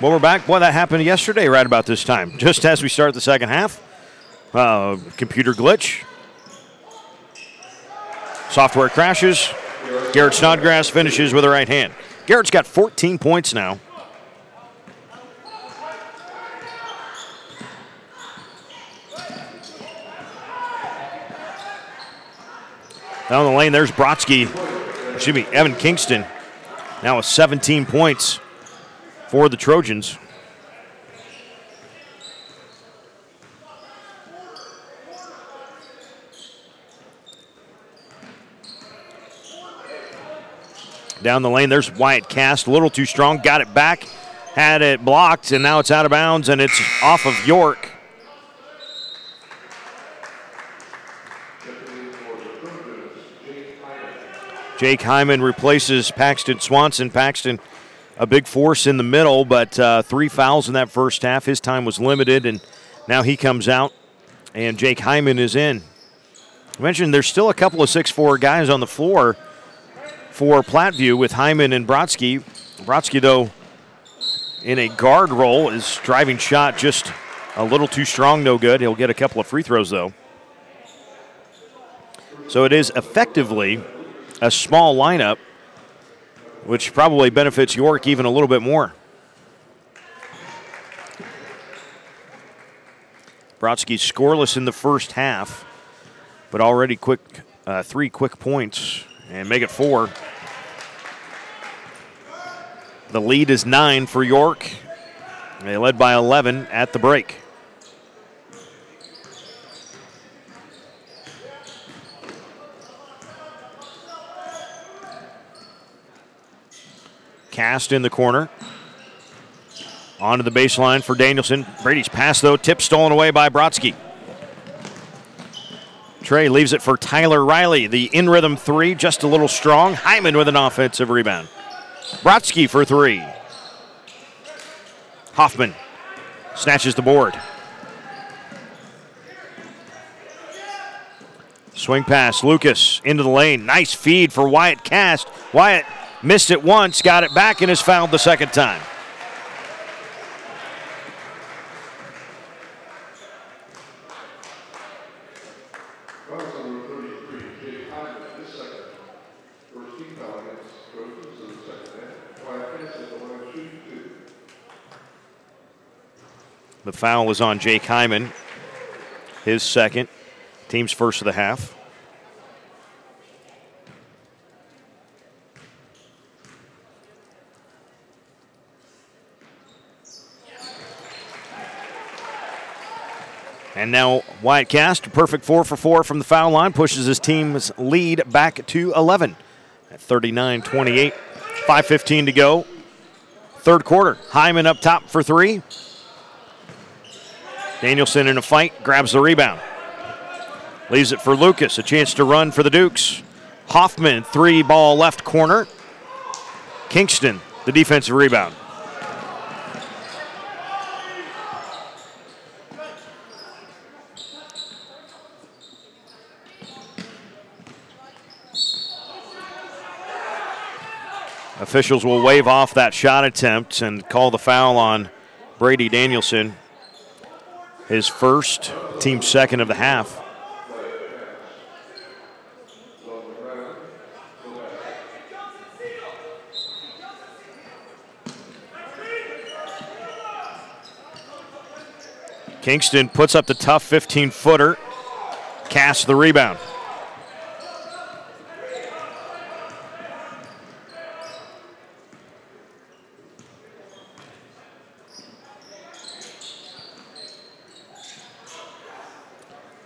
Well, we're back. Boy, that happened yesterday right about this time, just as we start the second half. Uh, computer glitch. Software crashes. Garrett Snodgrass finishes with a right hand. Garrett's got 14 points now. Down the lane, there's Brodsky. Excuse me, Evan Kingston. Now with 17 points for the Trojans. Down the lane, there's Wyatt Cast, a little too strong, got it back, had it blocked, and now it's out of bounds and it's off of York. Jake Hyman replaces Paxton Swanson. Paxton, a big force in the middle, but uh, three fouls in that first half. His time was limited, and now he comes out, and Jake Hyman is in. I mentioned there's still a couple of six-four guys on the floor for Platteview with Hyman and Brodsky. Brodsky, though, in a guard role, is driving shot just a little too strong, no good. He'll get a couple of free throws, though. So it is effectively a small lineup, which probably benefits York even a little bit more. Brodsky scoreless in the first half, but already quick uh, three quick points and make it four. The lead is nine for York. They led by 11 at the break. Cast in the corner. Onto the baseline for Danielson. Brady's pass, though, tip stolen away by Brodsky. Trey leaves it for Tyler Riley. The in rhythm three, just a little strong. Hyman with an offensive rebound. Brodsky for three. Hoffman snatches the board. Swing pass, Lucas into the lane. Nice feed for Wyatt Cast. Wyatt missed it once, got it back, and is fouled the second time. The foul is on Jake Hyman, his second, team's first of the half. And now Wyatt Cast, perfect four for four from the foul line, pushes his team's lead back to 11 at 39 28. 5.15 to go. Third quarter. Hyman up top for three. Danielson in a fight, grabs the rebound. Leaves it for Lucas, a chance to run for the Dukes. Hoffman, three ball left corner. Kingston, the defensive rebound. Officials will wave off that shot attempt and call the foul on Brady Danielson. His first, team second of the half. Kingston puts up the tough 15 footer, casts the rebound.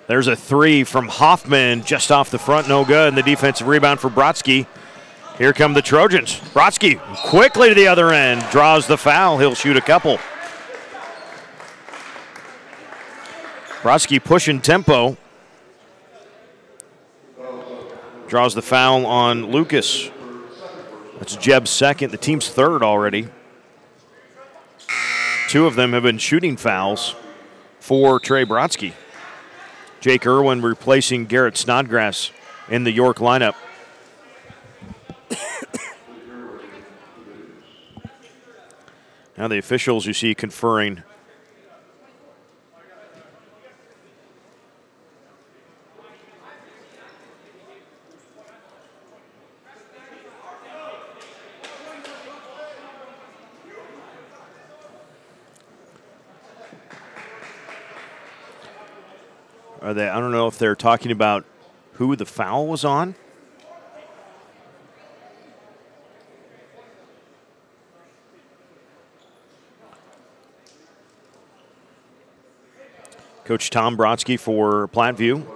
There's a three from Hoffman just off the front, no good. And the defensive rebound for Brodsky. Here come the Trojans. Brodsky quickly to the other end, draws the foul. He'll shoot a couple. Brodsky pushing tempo. Draws the foul on Lucas. That's Jeb's second, the team's third already. Two of them have been shooting fouls for Trey Brodsky. Jake Irwin replacing Garrett Snodgrass in the York lineup. Now the officials you see conferring. Are they? I don't know if they're talking about who the foul was on. Coach Tom Brodsky for Platteview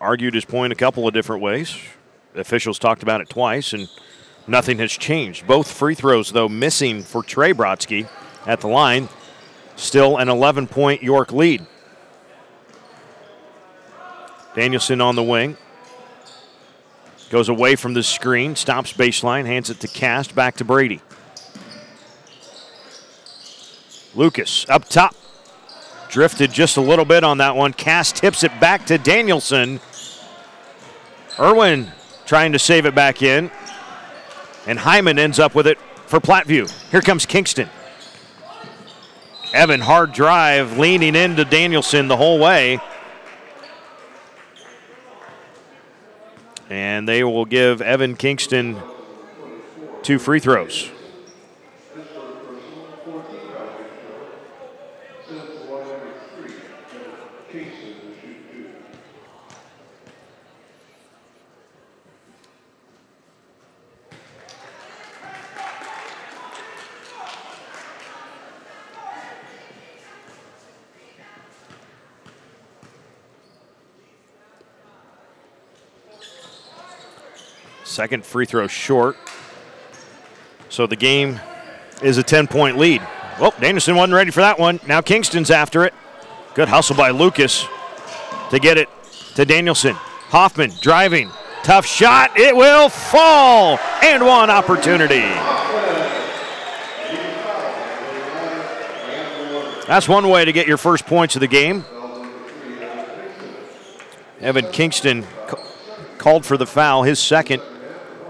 argued his point a couple of different ways. Officials talked about it twice, and nothing has changed. Both free throws, though, missing for Trey Brodsky at the line. Still an 11 point York lead. Danielson on the wing. Goes away from the screen, stops baseline, hands it to Cast, back to Brady. Lucas up top. Drifted just a little bit on that one. Cast tips it back to Danielson. Irwin trying to save it back in. And Hyman ends up with it for Platteview. Here comes Kingston. Evan, hard drive, leaning into Danielson the whole way. And they will give Evan Kingston two free throws. Second free throw short. So the game is a 10 point lead. Well, Danielson wasn't ready for that one. Now Kingston's after it. Good hustle by Lucas to get it to Danielson. Hoffman driving. Tough shot. It will fall. And one opportunity. That's one way to get your first points of the game. Evan Kingston called for the foul, his second.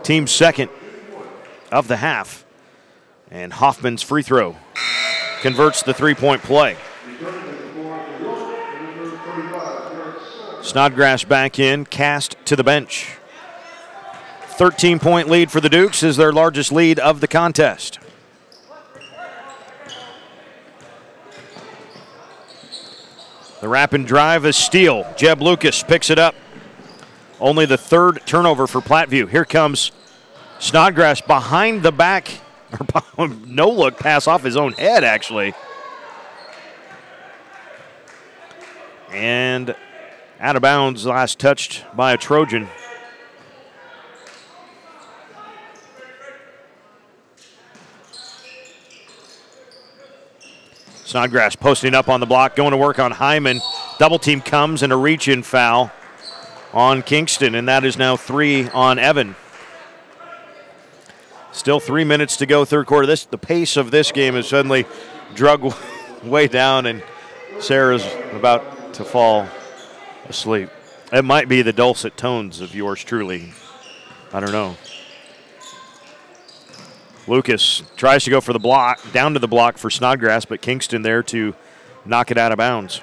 Team second of the half. And Hoffman's free throw converts the three point play. Snodgrass back in, cast to the bench. 13 point lead for the Dukes is their largest lead of the contest. The rapid drive is steal. Jeb Lucas picks it up. Only the third turnover for Platteview. Here comes Snodgrass behind the back, or no look pass off his own head, actually. And out of bounds, last touched by a Trojan. Snodgrass posting up on the block, going to work on Hyman. Double team comes and a reach in foul on Kingston, and that is now three on Evan. Still three minutes to go, third quarter. This the pace of this game is suddenly drug way down, and Sarah's about to fall asleep. It might be the dulcet tones of yours truly. I don't know. Lucas tries to go for the block, down to the block for Snodgrass, but Kingston there to knock it out of bounds.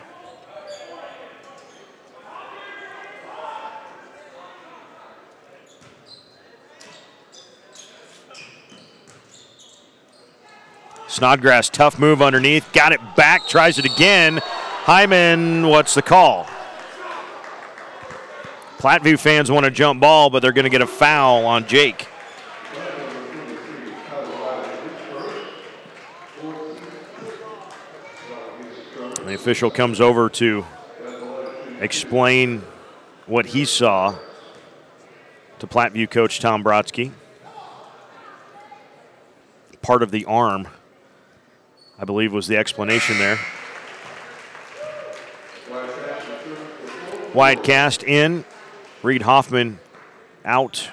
Snodgrass, tough move underneath, got it back, tries it again. Hyman, what's the call? Platteview fans want to jump ball, but they're going to get a foul on Jake. The official comes over to explain what he saw to Platteview coach Tom Brodsky. Part of the arm I believe was the explanation there. Wyatt Cast in, Reed Hoffman out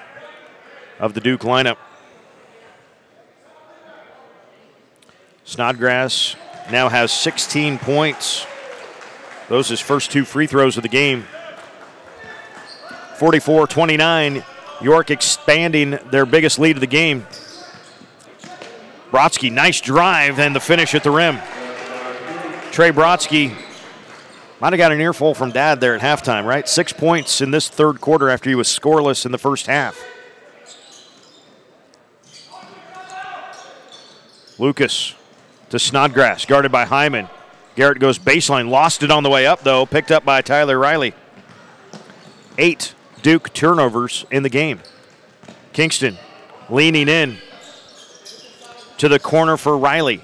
of the Duke lineup. Snodgrass now has 16 points. Those his first two free throws of the game. 44 29. York expanding their biggest lead of the game. Brodsky, nice drive and the finish at the rim. Trey Brodsky might have got an earful from dad there at halftime, right? Six points in this third quarter after he was scoreless in the first half. Lucas to Snodgrass, guarded by Hyman. Garrett goes baseline, lost it on the way up, though, picked up by Tyler Riley. Eight Duke turnovers in the game. Kingston leaning in to the corner for Riley.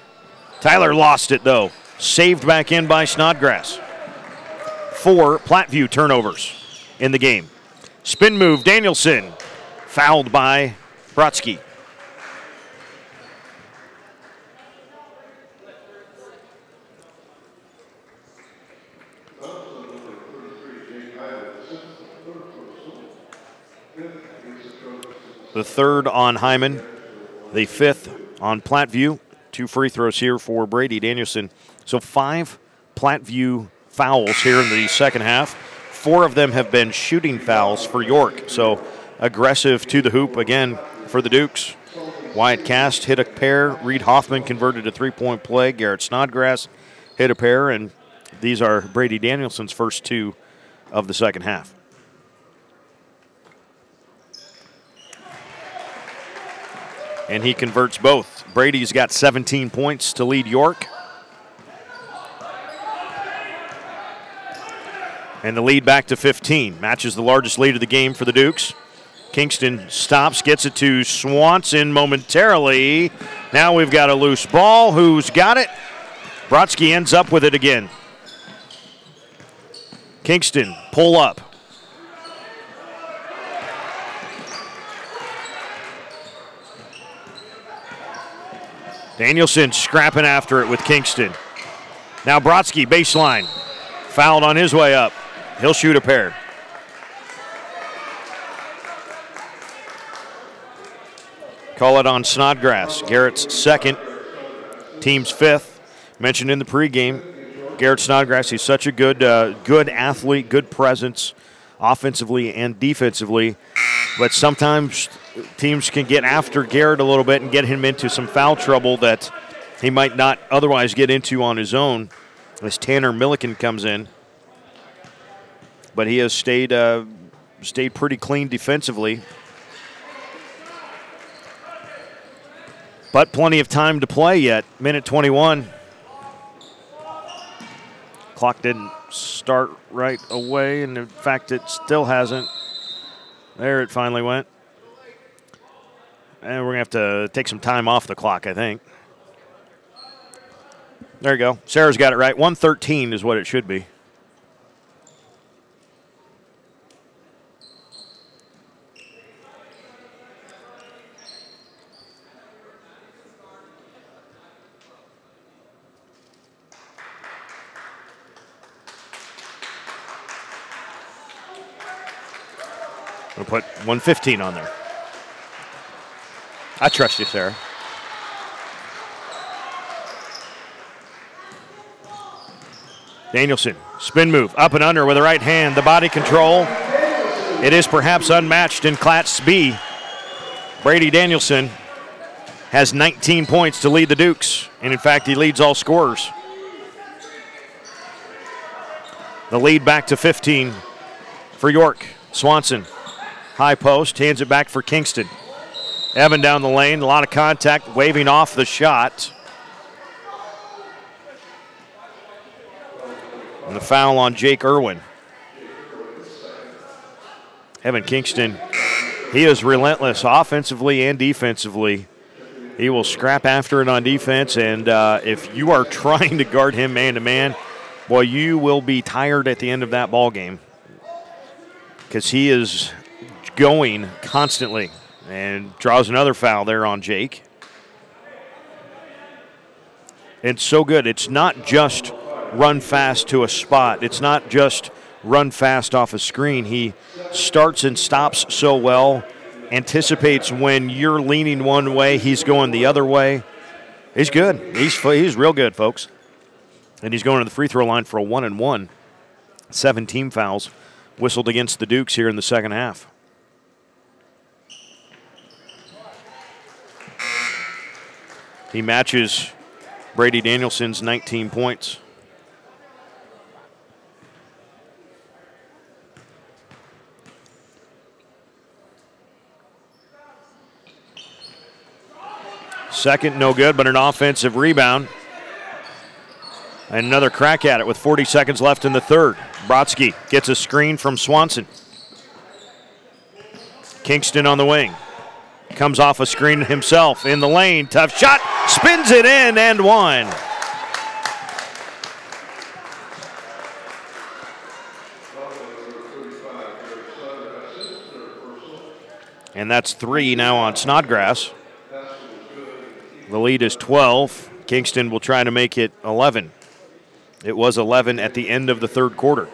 Tyler lost it, though. Saved back in by Snodgrass. Four Platteview turnovers in the game. Spin move, Danielson. Fouled by Brodsky. The third on Hyman, the fifth on Platteview. Two free throws here for Brady Danielson. So five Platteview fouls here in the second half. Four of them have been shooting fouls for York. So aggressive to the hoop again for the Dukes. Wyatt Cast hit a pair. Reed Hoffman converted a three point play. Garrett Snodgrass hit a pair. And these are Brady Danielson's first two of the second half. And he converts both. Brady's got 17 points to lead York. And the lead back to 15. Matches the largest lead of the game for the Dukes. Kingston stops, gets it to Swanson momentarily. Now we've got a loose ball. Who's got it? Brodsky ends up with it again. Kingston, pull up. Danielson scrapping after it with Kingston. Now Brodsky, baseline. Fouled on his way up. He'll shoot a pair. Call it on Snodgrass. Garrett's second, team's fifth. Mentioned in the pregame, Garrett Snodgrass. He's such a good, uh, good athlete, good presence, offensively and defensively. But sometimes teams can get after Garrett a little bit and get him into some foul trouble that he might not otherwise get into on his own as Tanner Milliken comes in. But he has stayed uh, stayed pretty clean defensively. But plenty of time to play yet. Minute 21. Clock didn't start right away, and in fact, it still hasn't. There it finally went. And we're going to have to take some time off the clock, I think. There you go. Sarah's got it right. 113 is what it should be. We'll put 115 on there. I trust you, Sarah. Danielson, spin move, up and under with the right hand. The body control, it is perhaps unmatched in Class B. Brady Danielson has 19 points to lead the Dukes, and in fact, he leads all scorers. The lead back to 15 for York. Swanson, high post, hands it back for Kingston. Evan down the lane, a lot of contact, waving off the shot. And the foul on Jake Irwin. Evan Kingston, he is relentless offensively and defensively. He will scrap after it on defense, and uh, if you are trying to guard him man to man, boy, you will be tired at the end of that ball game because he is going constantly and draws another foul there on Jake. It's so good. It's not just run fast to a spot. It's not just run fast off a screen. He starts and stops so well, anticipates when you're leaning one way, he's going the other way. He's good. He's he's real good, folks. And he's going to the free throw line for a one and one. Seven team fouls whistled against the Dukes here in the second half. He matches Brady Danielson's 19 points. Second, no good, but an offensive rebound. And another crack at it with 40 seconds left in the third. Brodsky gets a screen from Swanson. Kingston on the wing. Comes off a screen himself in the lane. Tough shot. Spins it in and one. And that's three now on Snodgrass. The lead is 12. Kingston will try to make it 11. It was 11 at the end of the third quarter.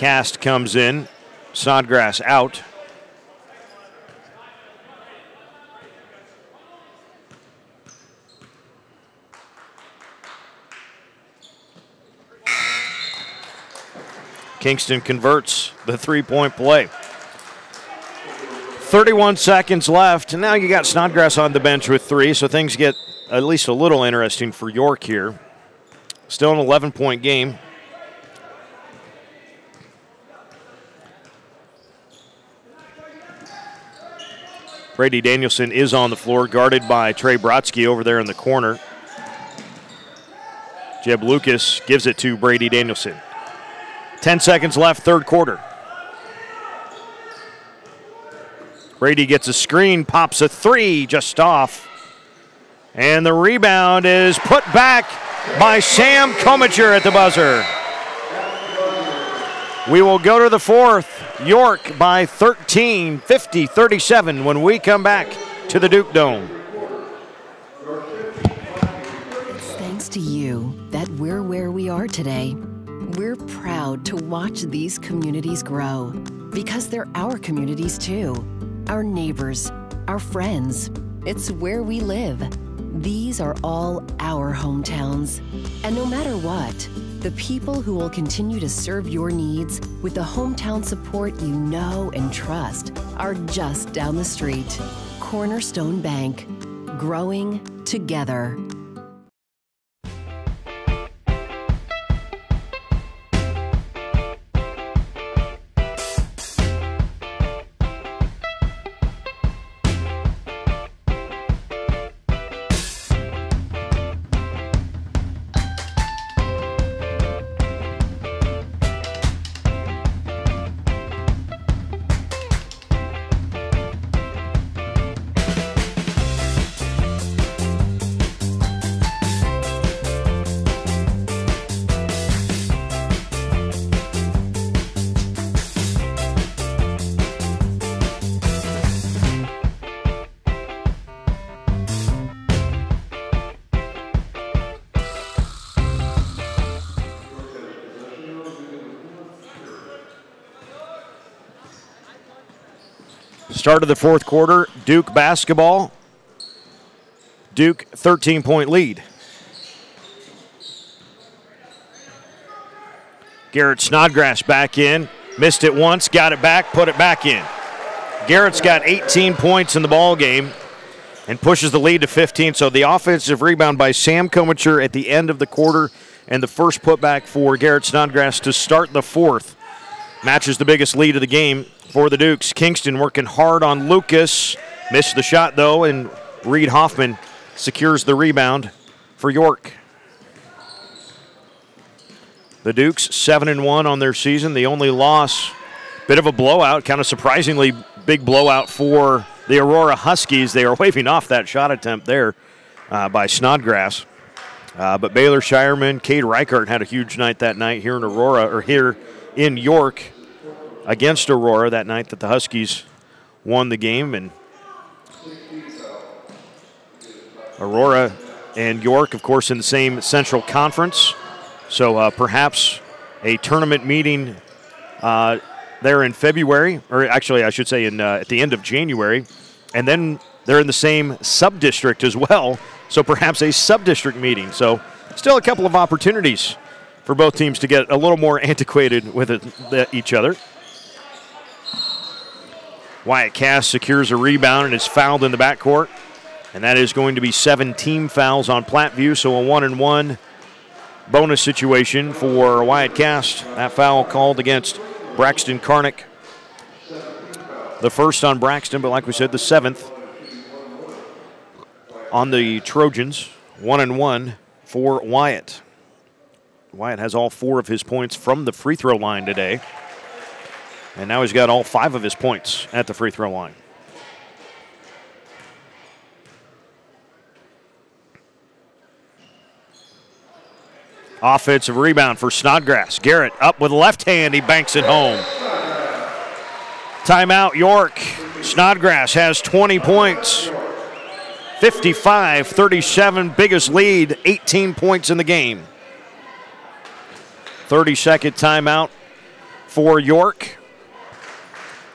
Cast comes in. Snodgrass out. Kingston converts the three point play. 31 seconds left. And now you got Snodgrass on the bench with three, so things get at least a little interesting for York here. Still an 11 point game. Brady Danielson is on the floor, guarded by Trey Brodsky over there in the corner. Jeb Lucas gives it to Brady Danielson. 10 seconds left, third quarter. Brady gets a screen, pops a three just off. And the rebound is put back by Sam Comacher at the buzzer. We will go to the fourth. York by 13, 50 37 when we come back to the Duke Dome. It's thanks to you that we're where we are today. We're proud to watch these communities grow because they're our communities too. Our neighbors, our friends. It's where we live. These are all our hometowns. And no matter what, the people who will continue to serve your needs with the hometown support you know and trust are just down the street. Cornerstone Bank, growing together. Start of the fourth quarter, Duke basketball. Duke 13 point lead. Garrett Snodgrass back in. Missed it once, got it back, put it back in. Garrett's got 18 points in the ball game and pushes the lead to 15. So the offensive rebound by Sam Comacher at the end of the quarter and the first putback for Garrett Snodgrass to start the fourth matches the biggest lead of the game for the Dukes. Kingston working hard on Lucas. Missed the shot, though, and Reed Hoffman secures the rebound for York. The Dukes 7 and 1 on their season. The only loss, bit of a blowout, kind of surprisingly big blowout for the Aurora Huskies. They are waving off that shot attempt there uh, by Snodgrass. Uh, but Baylor Scheierman, Cade Reichert had a huge night that night here in Aurora, or here in York against Aurora that night that the Huskies won the game. And Aurora and York, of course, in the same Central Conference. So uh, perhaps a tournament meeting uh, there in February, or actually, I should say, in uh, at the end of January, and then they're in the same sub district as well. So perhaps a sub district meeting. So still a couple of opportunities for both teams to get a little more antiquated with each other. Wyatt Cass secures a rebound and is fouled in the backcourt. And that is going to be seven team fouls on Platteview, so a one and one bonus situation for Wyatt Cass. That foul called against Braxton Karnick. The first on Braxton, but like we said, the seventh on the Trojans. One and one for Wyatt. Wyatt has all four of his points from the free throw line today. And now he's got all five of his points at the free throw line. Offensive rebound for Snodgrass. Garrett up with left hand. He banks it home. Timeout, York. Snodgrass has 20 points. 55 37, biggest lead, 18 points in the game. 30 second timeout for York.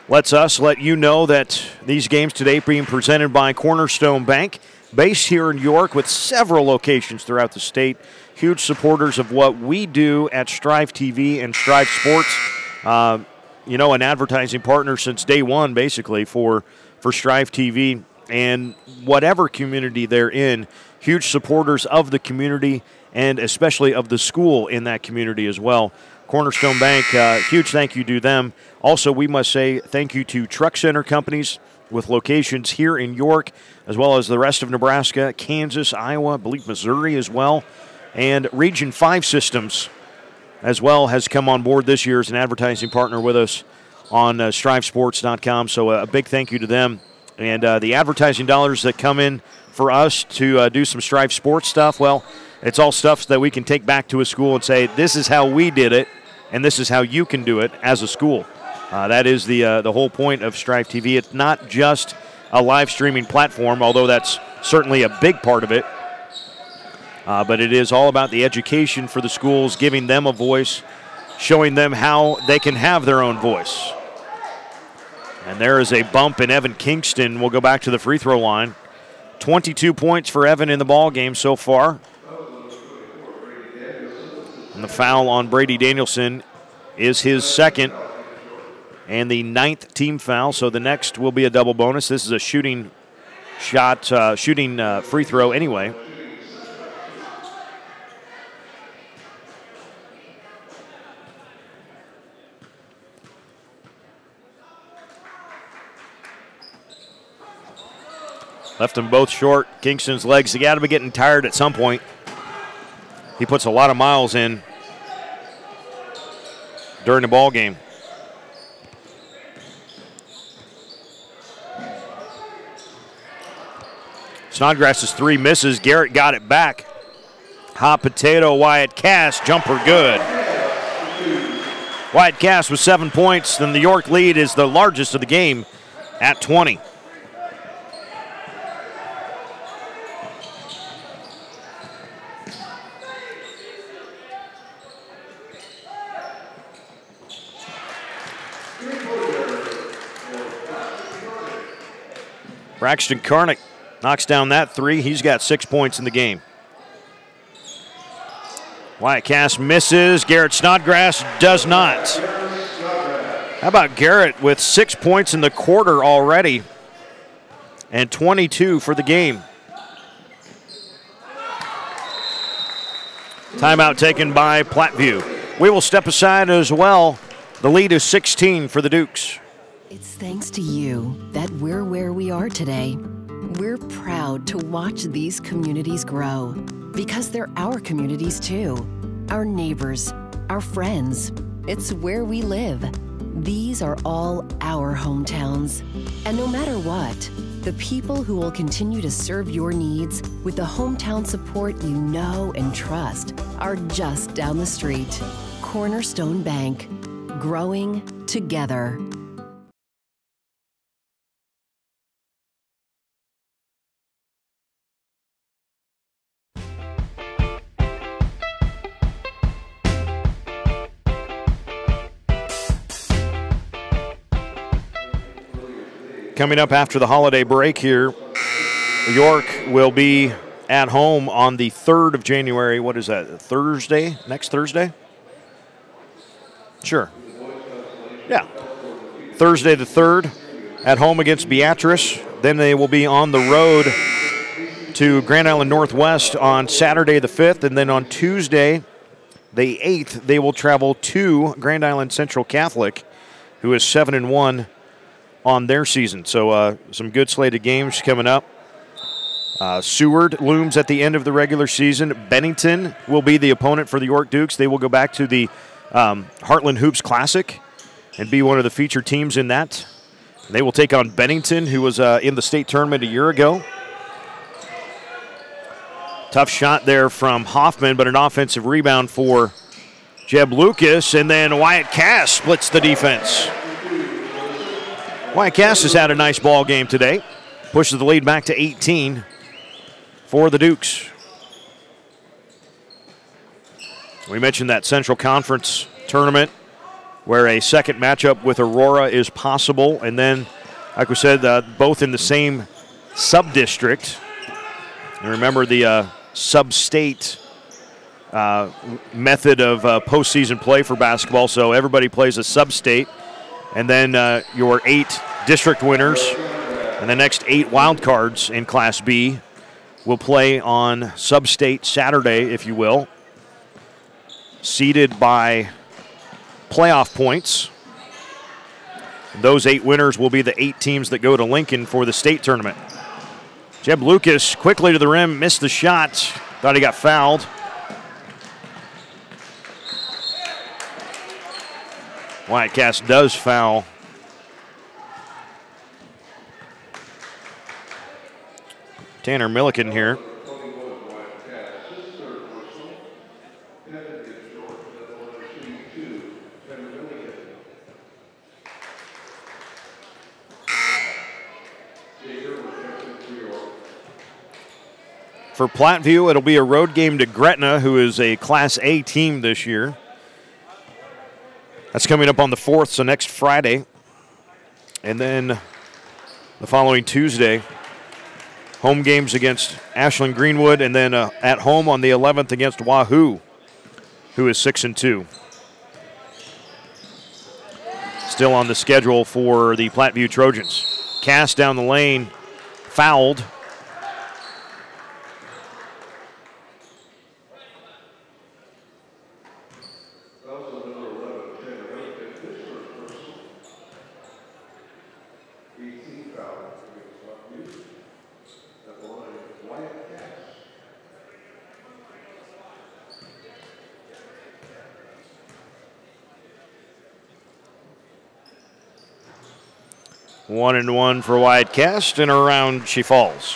Lets us let you know that these games today being presented by Cornerstone Bank, based here in York with several locations throughout the state. Huge supporters of what we do at Striv TV and Striv Sports. Uh, you know, an advertising partner since day one, basically, for, for Striv TV and whatever community they're in, huge supporters of the community and especially of the school in that community as well. Cornerstone Bank, uh, huge thank you to them. Also, we must say thank you to Truck Center Companies with locations here in York, as well as the rest of Nebraska, Kansas, Iowa, I believe Missouri as well, and Region 5 Systems as well has come on board this year as an advertising partner with us on uh, strivsports.com. So, uh, a big thank you to them. And uh, the advertising dollars that come in for us to uh, do some Striv Sports stuff, well, it's all stuff that we can take back to a school and say, this is how we did it, and this is how you can do it as a school. Uh, that is the, uh, the whole point of Striv TV. It's not just a live streaming platform, although that's certainly a big part of it. Uh, but it is all about the education for the schools, giving them a voice, showing them how they can have their own voice. And there is a bump in Evan Kingston. We'll go back to the free throw line. 22 points for Evan in the ball game so far. And the foul on Brady Danielson is his second and the ninth team foul. So the next will be a double bonus. This is a shooting shot, uh, shooting uh, free throw anyway. Left them both short. Kingston's legs, they got to be getting tired at some point. He puts a lot of miles in during the ball game. Snodgrass's three misses. Garrett got it back. Hot potato, Wyatt Cass, jumper good. Wyatt Cass with seven points. Then the York lead is the largest of the game at 20. Braxton Karnick knocks down that three. He's got six points in the game. Wyatt Cass misses. Garrett Snodgrass does not. How about Garrett with six points in the quarter already and 22 for the game? Timeout taken by Platteview. We will step aside as well. The lead is 16 for the Dukes. It's thanks to you that we're where we are today. We're proud to watch these communities grow because they're our communities too. Our neighbors, our friends. It's where we live. These are all our hometowns. And no matter what, the people who will continue to serve your needs with the hometown support you know and trust are just down the street. Cornerstone Bank, growing together. Coming up after the holiday break here. York will be at home on the 3rd of January. What is that? Thursday? Next Thursday? Sure. Yeah. Thursday the 3rd at home against Beatrice. Then they will be on the road to Grand Island Northwest on Saturday the 5th. And then on Tuesday the 8th, they will travel to Grand Island Central Catholic, who is 7 and 1 on their season. So uh, some good slated games coming up. Uh, Seward looms at the end of the regular season. Bennington will be the opponent for the York Dukes. They will go back to the um, Heartland Hoops Classic and be one of the featured teams in that. They will take on Bennington, who was uh, in the state tournament a year ago. Tough shot there from Hoffman, but an offensive rebound for Jeb Lucas, and then Wyatt Cass splits the defense. Wyatt Cass has had a nice ball game today, pushes the lead back to 18 for the Dukes. We mentioned that Central Conference tournament where a second matchup with Aurora is possible, and then, like we said, uh, both in the same sub district. And remember the uh, sub state uh, method of uh, postseason play for basketball, so everybody plays a sub state, and then uh, your eight district winners and the next eight wild cards in Class B will play on sub state Saturday, if you will, seeded by playoff points. Those eight winners will be the eight teams that go to Lincoln for the state tournament. Jeb Lucas quickly to the rim, missed the shot. Thought he got fouled. Wyatt Cass does foul. Tanner Milliken here. For Platteview, it'll be a road game to Gretna, who is a Class A team this year. That's coming up on the 4th, so next Friday. And then the following Tuesday, home games against Ashland Greenwood, and then uh, at home on the 11th against Wahoo, who is 6 and 2. Still on the schedule for the Platteview Trojans. Cast down the lane, fouled. One and one for Wyatt Cast, and around she falls.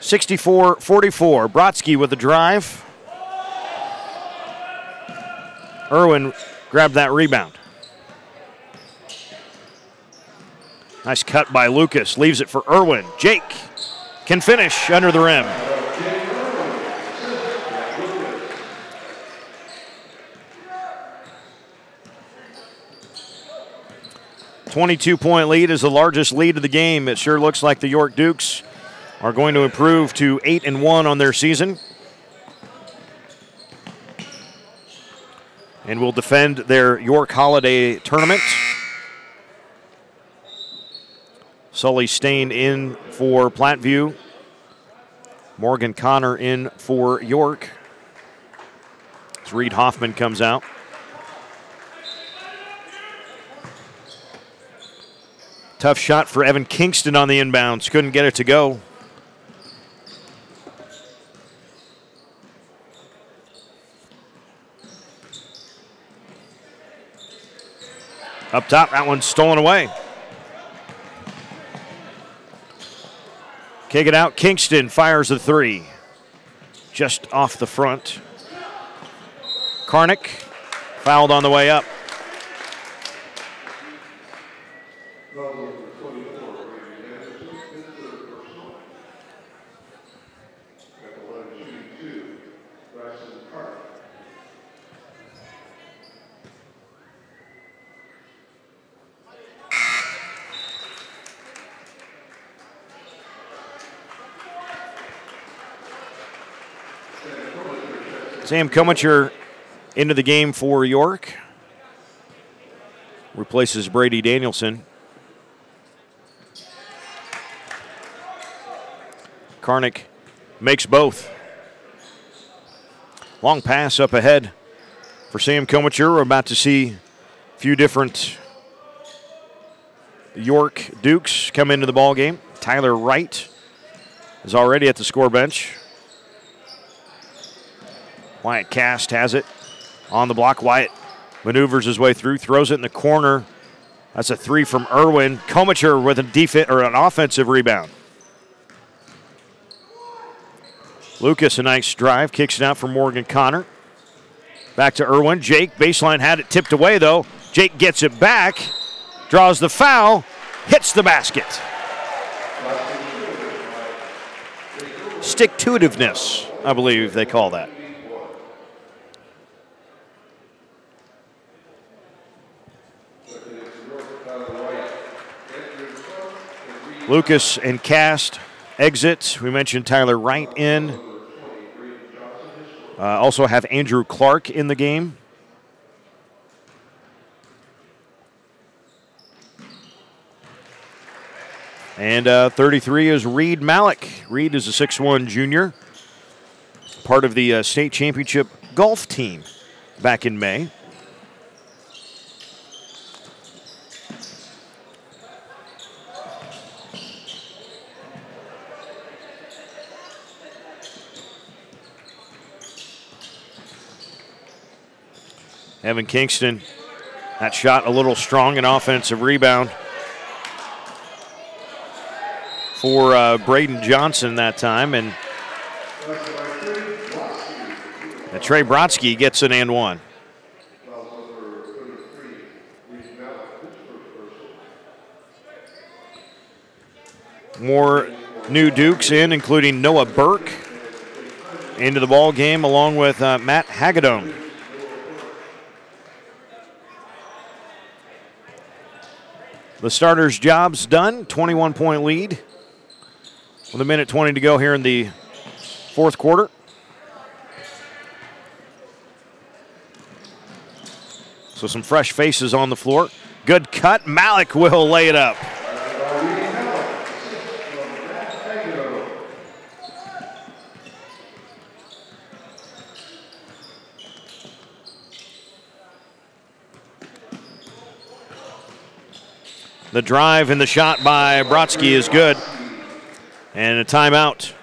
Sixty-four, forty-four. Brodsky with the drive. Irwin grabbed that rebound. Nice cut by Lucas. Leaves it for Irwin. Jake can finish under the rim. Twenty-two point lead is the largest lead of the game. It sure looks like the York Dukes are going to improve to eight and one on their season. And will defend their York Holiday tournament. Sully Stain in for Platteview. Morgan Connor in for York. As Reed Hoffman comes out. Tough shot for Evan Kingston on the inbounds. Couldn't get it to go. Up top, that one's stolen away. Kick it out. Kingston fires the three. Just off the front. Karnick fouled on the way up. Sam Comacher into the game for York. Replaces Brady Danielson. Karnick makes both. Long pass up ahead for Sam Comacher. We're about to see a few different York Dukes come into the ball game. Tyler Wright is already at the score bench. Wyatt Cast has it on the block. Wyatt maneuvers his way through, throws it in the corner. That's a three from Irwin. Comacher with a defense or an offensive rebound. Lucas, a nice drive, kicks it out for Morgan Connor. Back to Irwin. Jake, baseline had it tipped away though. Jake gets it back, draws the foul, hits the basket. Stick to itiveness, I believe they call that. Lucas and Cast exit. We mentioned Tyler Wright in. Uh, also have Andrew Clark in the game. And uh, 33 is Reed Malik. Reed is a 6'1 junior, part of the uh, state championship golf team back in May. Evan Kingston, that shot a little strong, an offensive rebound for uh, Braden Johnson that time. And Trey Brodsky gets an and one. More new Dukes in, including Noah Burke into the ball game, along with uh, Matt Hagedorn. The starter's job's done. 21 point lead with a minute 20 to go here in the fourth quarter. So some fresh faces on the floor. Good cut. Malik will lay it up. The drive and the shot by Brodsky is good. And a timeout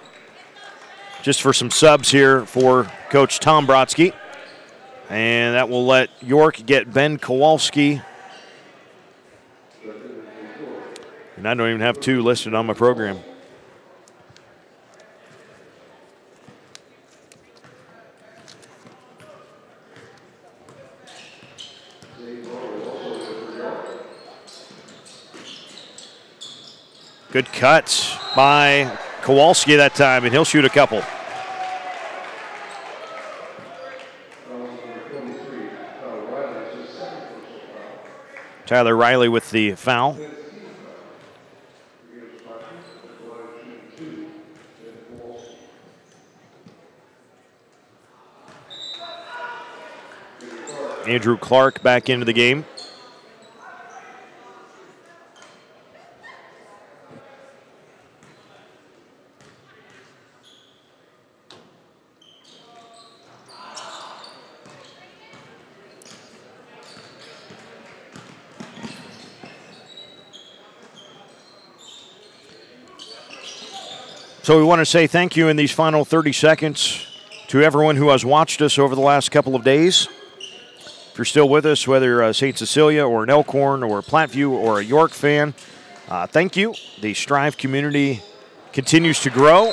just for some subs here for Coach Tom Brodsky. And that will let York get Ben Kowalski. And I don't even have two listed on my program. Good cut by Kowalski that time, and he'll shoot a couple. Tyler Riley with the foul. Andrew Clark back into the game. So we want to say thank you in these final 30 seconds to everyone who has watched us over the last couple of days. If you're still with us, whether St. Cecilia or an Elkhorn or a Platteview or a York fan, uh, thank you. The Striv community continues to grow.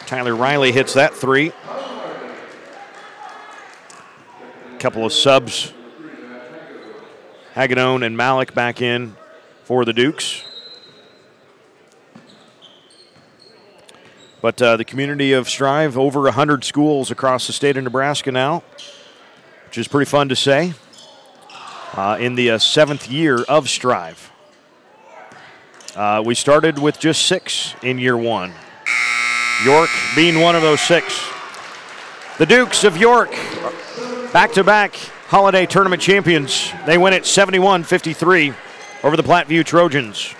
Tyler Riley hits that three. A couple of subs. Hagedorn and Malik back in for the Dukes. But uh, the community of Striv, over 100 schools across the state of Nebraska now, which is pretty fun to say, uh, in the uh, seventh year of Striv. Uh, we started with just six in year one, York being one of those six. The Dukes of York, back to back holiday tournament champions. They win it 71 53 over the Platteview Trojans.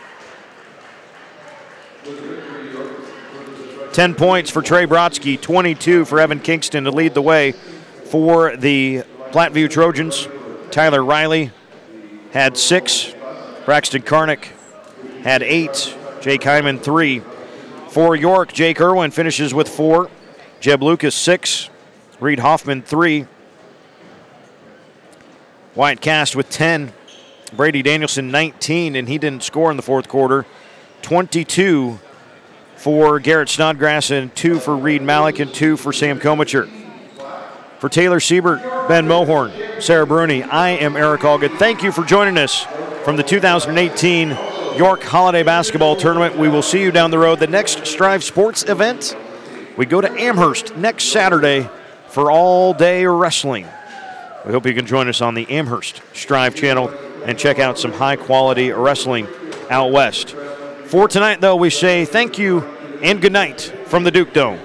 10 points for Trey Brodsky, 22 for Evan Kingston to lead the way for the Platteview Trojans. Tyler Riley had six. Braxton Karnick had eight. Jake Hyman, three. For York, Jake Irwin finishes with four. Jeb Lucas, six. Reed Hoffman, three. Wyatt Cast with 10. Brady Danielson, 19, and he didn't score in the fourth quarter. 22 for Garrett Snodgrass, and two for Reed Malik, and two for Sam Komacher. For Taylor Siebert, Ben Mohorn, Sarah Bruni, I am Eric Allgood. Thank you for joining us from the 2018 York Holiday Basketball Tournament. We will see you down the road. The next Striv Sports event, we go to Amherst next Saturday for all day wrestling. We hope you can join us on the Amherst Striv channel and check out some high quality wrestling out west. For tonight, though, we say thank you and good night from the Duke Dome.